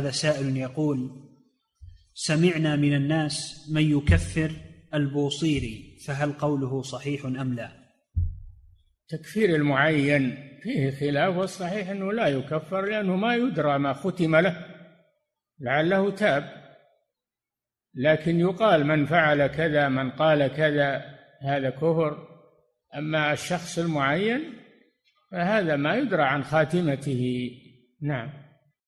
هذا سائل يقول سمعنا من الناس من يكفر البوصيري فهل قوله صحيح أم لا؟ تكفير المعين فيه خلاف والصحيح أنه لا يكفر لأنه ما يدرى ما ختم له لعله تاب. لكن يقال من فعل كذا من قال كذا هذا كفر. أما الشخص المعين فهذا ما يدرى عن خاتمته. نعم.